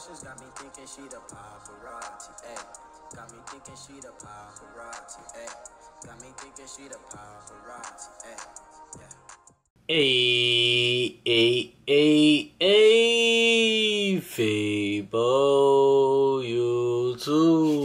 questions got me thinking she the paparazzi, ayy. Eh. Got me thinking she the paparazzi, ayy. Eh. Got me thinking she the paparazzi, ayy. Eh. Yeah. Hey, hey, hey, hey, Fable YouTube.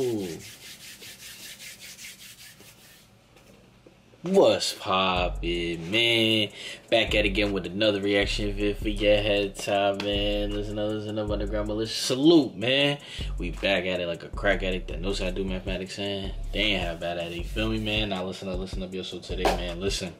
What's poppin', man? Back at it again with another reaction video for your head time, man. Listen up, listen up, underground militia. Salute, man. We back at it like a crack addict that knows how to do mathematics, man. They ain't have bad at it, you feel me, man? Now listen up, listen up, yo. So today, man, listen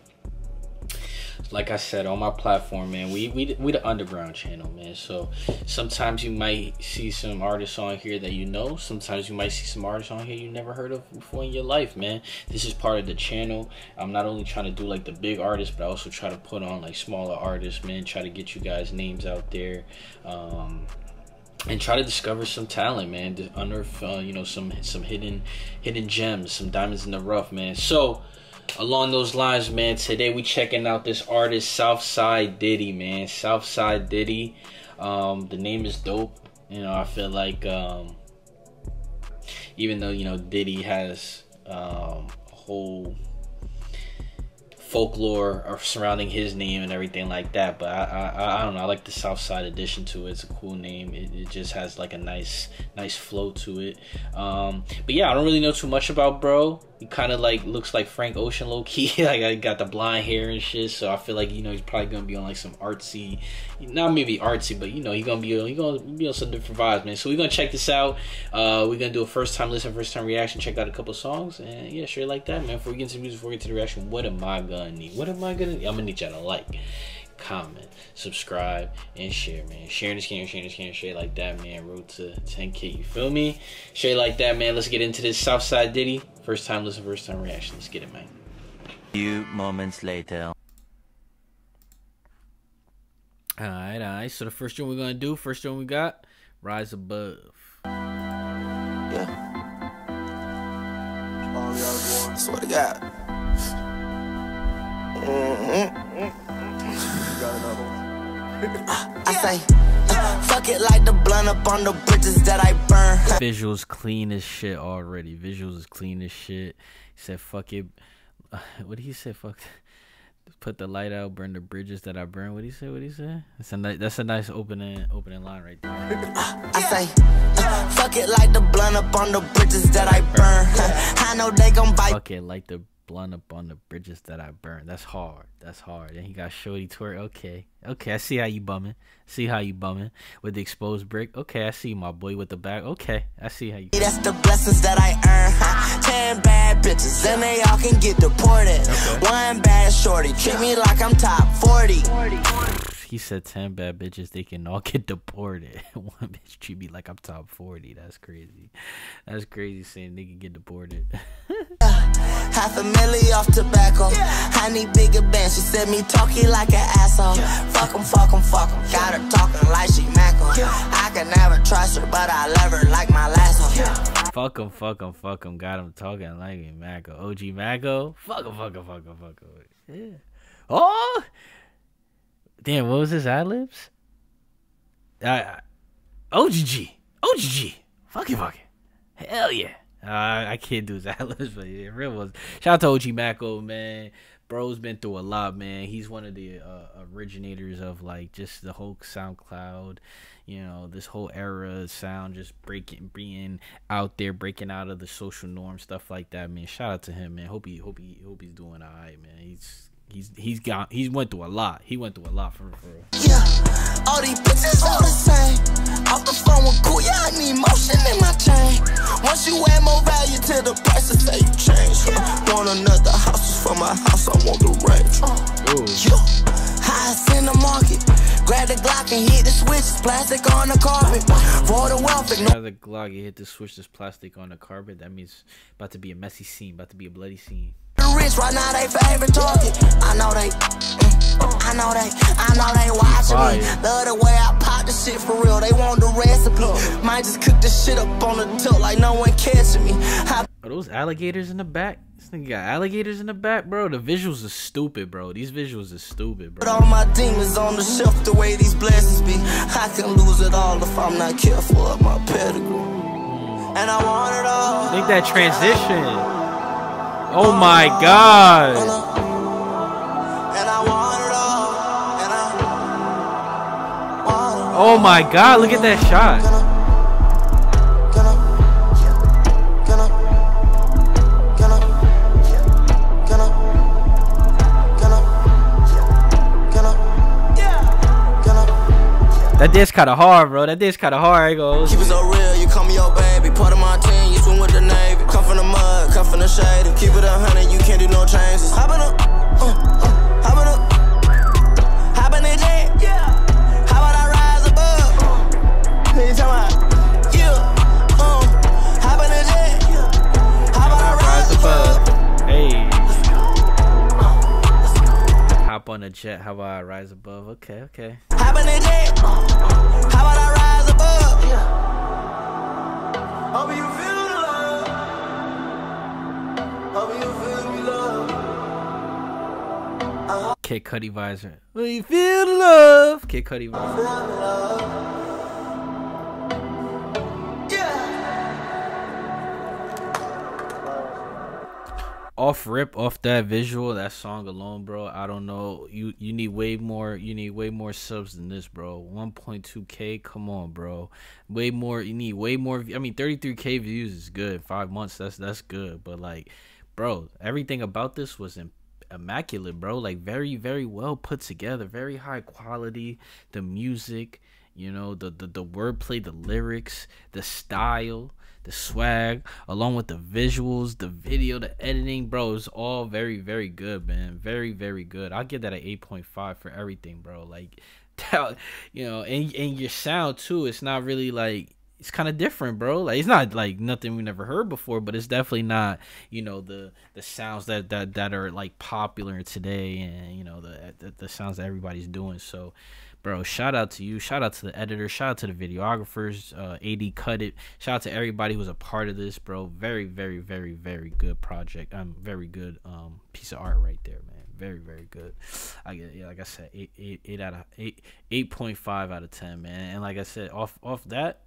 like I said on my platform, man, we we we the underground channel, man. So sometimes you might see some artists on here that you know. Sometimes you might see some artists on here you never heard of before in your life, man. This is part of the channel. I'm not only trying to do like the big artists, but I also try to put on like smaller artists, man. Try to get you guys names out there. Um, and try to discover some talent, man. To unearth, uh, you know, some some hidden hidden gems, some diamonds in the rough, man. So along those lines, man, today we checking out this artist, Southside Diddy, man. Southside Diddy. Um, the name is dope. You know, I feel like um, even though you know Diddy has um, a whole folklore surrounding his name and everything like that. But I, I, I don't know. I like the Southside addition to it. It's a cool name. It, it just has like a nice, nice flow to it. Um, but yeah, I don't really know too much about bro. He kind of like looks like Frank Ocean low key. like I got the blonde hair and shit. So I feel like you know he's probably gonna be on like some artsy, not maybe artsy, but you know he's gonna be he gonna be on some different vibes, man. So we're gonna check this out. Uh, we're gonna do a first time listen, first time reaction. Check out a couple songs and yeah, sure like that, man. Before we get into music, before we get to the reaction, what am I gonna need? What am I gonna? I'm gonna need y'all to like comment, subscribe, and share, man. Sharing this can, sharing this can, share like that, man. Road to 10K, you feel me? Share like that, man. Let's get into this Southside Diddy. First time listen, first time reaction. Let's get it, man. Few moments later. Alright, alright. So the first one we're gonna do, first one we got, Rise Above. Yeah. Swear to God. Mm-hmm. I say, uh, fuck it like the blunt up on the bridges that I burn. Visuals clean as shit already. Visuals is clean as shit. He said, fuck it. Uh, what did he say? Fuck. Put the light out, burn the bridges that I burn. What did he say? What did he say? That's a nice. That's a nice opening opening line right there. Uh, I say, fuck it like the blunt up on the bridges that I burn. I know they gon' bite. Fuck it like the blunt up on the bridges that I burned. That's hard. That's hard. And he got shorty twerk. Okay. Okay, I see how you bumming. See how you bumming with the exposed brick. Okay, I see my boy with the back. Okay, I see how you. That's the blessings that I earn. Huh? Ten bad bitches, and they all can get deported. Okay. One bad shorty, treat me like I'm top 40. 40 he said 10 bad bitches, they can all get deported. One bitch treat me like I'm top 40. That's crazy. That's crazy saying they can get deported. Half a milli off tobacco. I need bigger bands. She said me talking like an asshole. Fuck em, fuck em, fuck em. Got her talking like she Maco. I can never trust her, but I love her like my last one. Fuck em, fuck em, fuck em. Got him talking like Maco. OG Maco. Fuck em, fuck em, fuck em, fuck em. Yeah. Oh! Damn, what was his ad libs? Uh, OGG. OGG. Fuck it, fuck it. Hell yeah. Uh, I can't do his ad libs, but yeah, real was. Shout out to OG Maco, man. Bro's been through a lot, man. He's one of the uh, originators of like just the whole SoundCloud, you know, this whole era sound just breaking, being out there, breaking out of the social norm, stuff like that, man. Shout out to him, man. Hope he, hope he, hope he's doing alright, man. He's He's he's got he's went through a lot. He went through a lot for for real. Yeah, all these bitches all the same. Off the phone with cool, yeah, I need motion in my chain. Once you add more value to the price, I say you change. Uh, want another house for my house, I want the range. Uh, yeah, highest in the market. Grab the Glock and hit the switch, plastic on the carpet. For the wealthy. Grab the Glock, you hit the switch, this plastic on the carpet. That means about to be a messy scene, about to be a bloody scene rich right now, they favorite target. I know they, mm, I know they, I know they watching me. Love the way I pop the shit for real. They want the recipe. Might just cook the shit up on the tilt like no one catching me. I Are those alligators in the back? This nigga got alligators in the back, bro. The visuals are stupid, bro. These visuals are stupid, bro. Put all my demons on the shelf the way these blessings be. I can lose it all if I'm not careful of my pedigree. And I want it all. Think that transition. Oh my god. Oh my god, look at that shot. That dance kind of hard, bro. That dance kind of hard. Goes. Keep it so real, you call me your baby. Part of my team, you with the Navy. Come from the mud, come from the shade. Keep it a hundred, you can't do no changes. Hop in a, uh, uh, hop in a, hop in the jet. Yeah. How about I rise above? Hey, you talking about? Yeah. Uh, hop in the jet. How about I rise above? Hey. Hop on the jet. How about I rise above? Okay, okay. Hop in the jet. How about I rise above? Hope you feel Kid Cudi visor. Will you feel the love? Kid Cudi visor. Feel the love. Yeah. Off rip, off that visual, that song alone, bro. I don't know. You you need way more. You need way more subs than this, bro. 1.2k. Come on, bro. Way more. You need way more. I mean, 33k views is good. Five months. That's that's good. But like, bro, everything about this was in immaculate, bro. Like very, very well put together, very high quality. The music, you know, the the, the wordplay, the lyrics, the style, the swag, along with the visuals, the video, the editing, bro, it's all very, very good, man. Very, very good. I'll give that an 8.5 for everything, bro. Like that, you know, and and your sound too, it's not really like it's kind of different, bro. Like it's not like nothing we never heard before, but it's definitely not, you know, the the sounds that that that are like popular today, and you know the the, the sounds that everybody's doing. So, bro, shout out to you. Shout out to the editor. Shout out to the videographers. Uh, Ad cut it. Shout out to everybody who was a part of this, bro. Very, very, very, very good project. Um, very good um piece of art right there, man. Very, very good. I get yeah, like I said, eight, eight, eight out of eight, eight point five out of ten, man. And like I said, off off that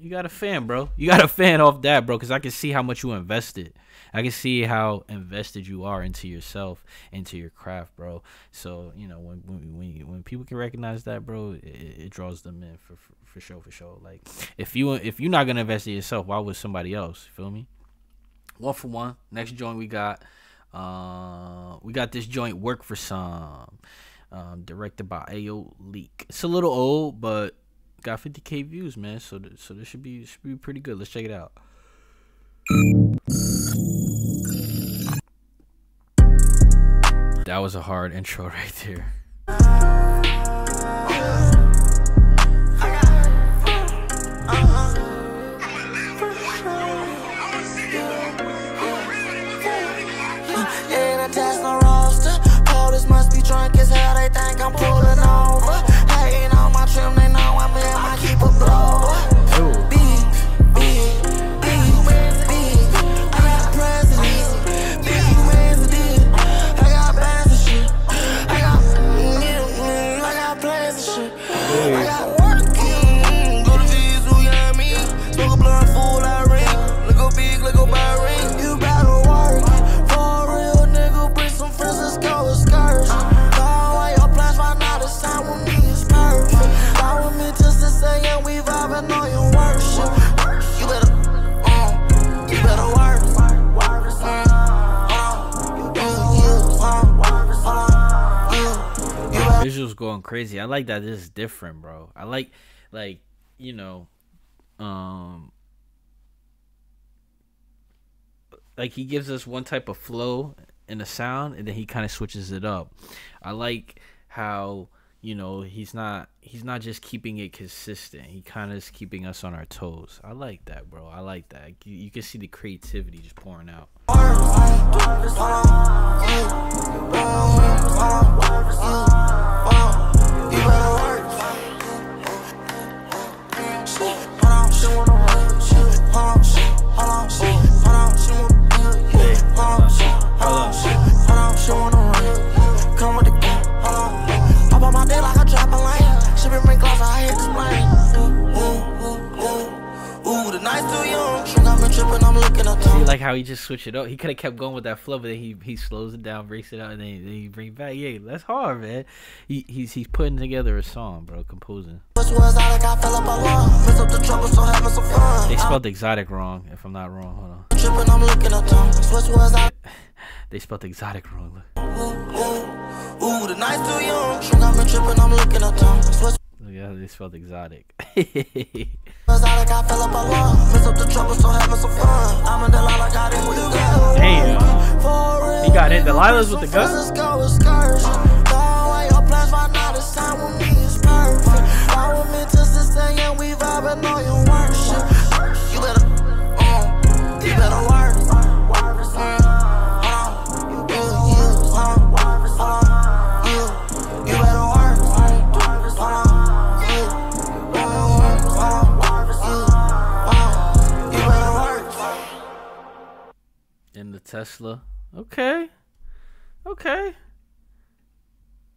you got a fan, bro. You got a fan off that, bro, because I can see how much you invested. I can see how invested you are into yourself, into your craft, bro. So you know when when when, you, when people can recognize that, bro, it, it draws them in for, for for sure, for sure. Like if you if you're not gonna invest in yourself, why would somebody else? Feel me? One for one. Next joint we got, uh, we got this joint work for some, um, directed by Ayo Leak. It's a little old, but got 50k views, man. So th- so this should be should be pretty good. Let's check it out. That was a hard intro right there. Crazy. I like that this is different, bro. I like like you know, um, like he gives us one type of flow in a sound, and then he kind of switches it up. I like how you know he's not he's not just keeping it consistent. He kind of is keeping us on our toes. I like that, bro. I like that. You, you can see the creativity just pouring out. Like how he just switched it up. He could have kept going with that flow, but then he he slows it down, breaks it out, and then, then he bring back. Yeah, that's hard, man. He he's he's putting together a song, bro, composing. Switch was out like I fell up a lung. Miss up the trouble, so having some fun. They spelled exotic wrong, if I'm not wrong. Hold on. I'm tripping, I'm looking up to Switch was out. They spelled exotic wrong. Look, Ooh, the night's too young. Shrink, I'm tripping, I'm looking up to Switch look how they spelled exotic. Was out like I fell up a lung. Miss up the trouble, so having some fun. I'm in the line, I got it the gun. Damn. He got hit. Delilah's with the gun. go excursion. Throw away your plans right now. This time with me is perfect. I with me till sustain and we your worship. You better, uh, you better work. Tesla. Okay, okay.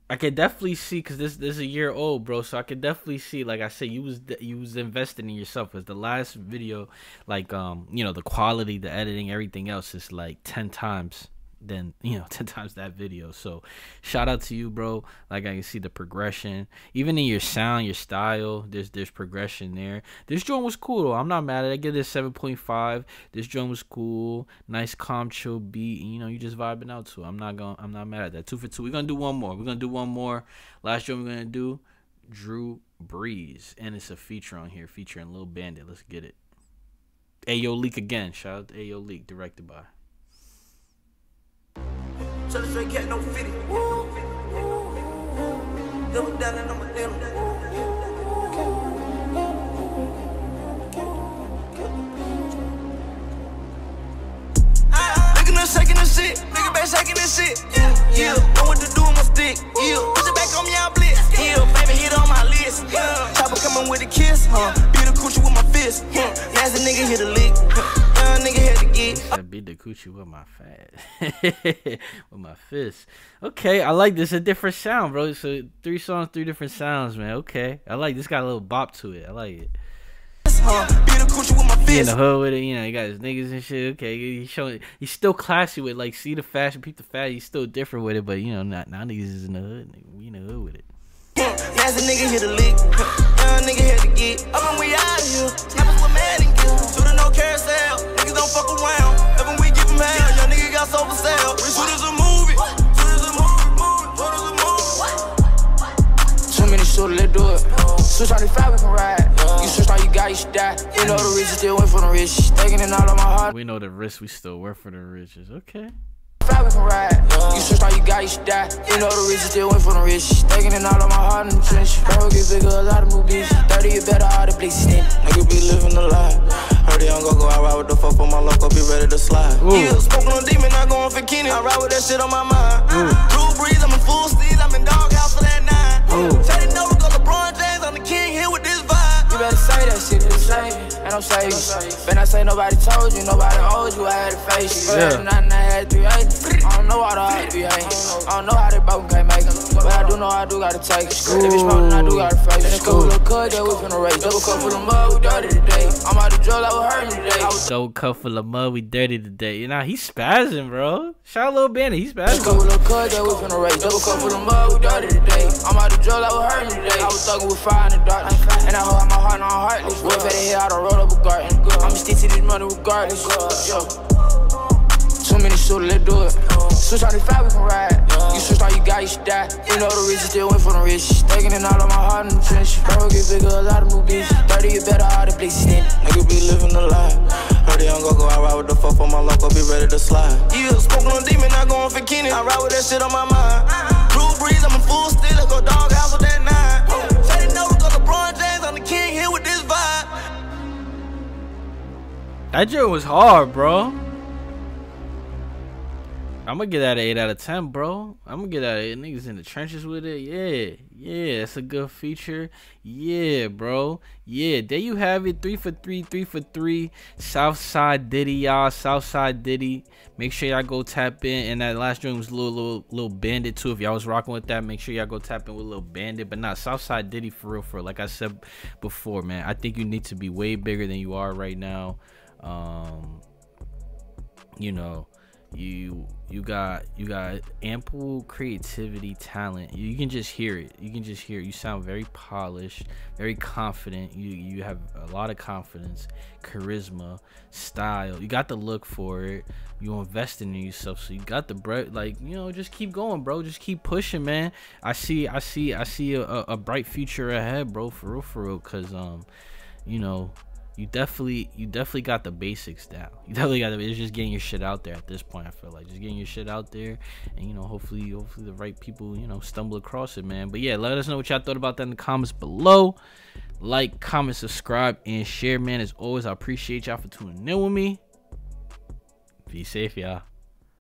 I can definitely see because this this is a year old, bro. So I can definitely see, like I said, you was you was investing in yourself. Because the last video, like um, you know, the quality, the editing, everything else is like ten times than you know ten times that video. So shout out to you, bro. Like I can see the progression, even in your sound, your style. There's there's progression there. This joint was cool. Though. I'm not mad at it. I give this seven point five. This joint was cool. Nice, calm, chill beat. And, you know, you just vibing out to. it. I'm not gonna I'm not mad at that. Two for two. We're gonna do one more. We're gonna do one more. Last joint we're gonna do. Drew Breeze, and it's a feature on here featuring Lil Bandit. Let's get it. Ayo Leak again. Shout out to Ayo Leak, directed by. Tell the straight cat no fitty. Double down and. Shaking this shit, nigga back shaking this shit. Yeah. Know what to do stick. Yeah. Back on me, I blitz. Yeah, baby, hit on my list. Yeah. Chopper coming with a kiss. Huh. Beat a coochie with my fist. Huh. Nasty nigga hit a lick. Huh. Young nigga had to get. I beat the coochie with my fat, with my fist. Okay, I like this. A different sound, bro. So three songs, three different sounds, man. Okay, I like this. Got a little bop to it. I like it. Huh. Beat a coochie with my He in the hood with it, you know. He got his niggas and shit. Okay, he's showing. He's still classy with like see the fashion, peep the fat. He's still different with it, but you know, not now niggas is in the hood. Nigga, we in the hood with it. Nasty nigga hit a lick. Young nigga had to get. Up and we out here. Snappers with mad and kill. Shooting no carousel. Don't fuck around. We hell. Young nigga got for sale. As a movie. Do it. Switch ride. You on you got, you should die. You know the rich still went for the rich. Taking it all on my heart. We know the risk. We still work for the riches. Okay. Can ride. Uh-huh. You switch all you got, you should die. You know the rich still went for the rich. Taking it all of my heart in the trench. Bro, get bigger, a lot of new bitch. 30, you better, all the places stand. Nigga be living the lie. Heard don't go go. I ride with the fuck on my local. Be ready to slide. Yeah, smoking on demon. Not going for Kenny. I ride with that shit on my mind. Drew it. And I'm saving. I say nobody told you, nobody owed you, I had to face you. Yeah. Nothing, I had 380. I don't know how the hard be hating. I don't know how they both can't make it. But I do know I do gotta take it. If it's smoking, I do gotta face it. Couple little cut that we finna race. Double cup full of mud, we dirty today. I'm out the drug, I was hurting today. So cup full of mud. We dirty today. You know he's spazzing, bro. Shout out Lil Bandit. He's spazzing. Couple little cut that we finna race. Double cup full of mud, we dirty today. I'm out the drug, I was hurting today. I was thugging with fire in the dark. And I hold my heart, and I'm heartless. Way better here, I done rolled up a garden. I'ma stick to this money regardless. Yo. Too many shooters, let's do it. Switch on the five, we can ride. You switch on you got, you should die. You know the rich still went for the rich. Taking it all on my heart in the trench. Bro, get bigger, a lot of new bitch. 30, you better, all the places stand. Nigga be living the lie. Heard don't go. I ride with the fuck on my local. Be ready to slide. Yeah, smoking on demon. Not going for Kenny. I ride with that shit on my mind. Drew Breeze. I'm in full steez. I go That joint was hard, bro. I'm gonna get that an eight out of ten, bro. I'm gonna get that eight. Niggas in the trenches with it. Yeah, yeah, that's a good feature. Yeah, bro. Yeah, there you have it. Three for three, three for three. Southside Diddy, y'all. Southside Diddy. Make sure y'all go tap in. And that last joint was a little, little, little bandit too. If y'all was rocking with that, make sure y'all go tap in with a little bandit. But not Southside Diddy for real, for real. Like I said before, man. I think you need to be way bigger than you are right now. Um, you know, you you got you got ample creativity talent. You can just hear it. You can just hear it. you sound very polished very confident. You you have a lot of confidence charisma style. You got the look for it. You invest in yourself so you got the bread like you know just keep going bro. Just keep pushing man. I see i see i see a, a bright future ahead bro. For real for real. Because um you know you definitely you definitely got the basics down. You definitely got the, it's just getting your shit out there at this point. I feel like just getting your shit out there, and you know, hopefully, hopefully the right people you know stumble across it, man. But yeah, let us know what y'all thought about that in the comments below. Like, comment, subscribe, and share, man. As always, I appreciate y'all for tuning in with me. Be safe, y'all.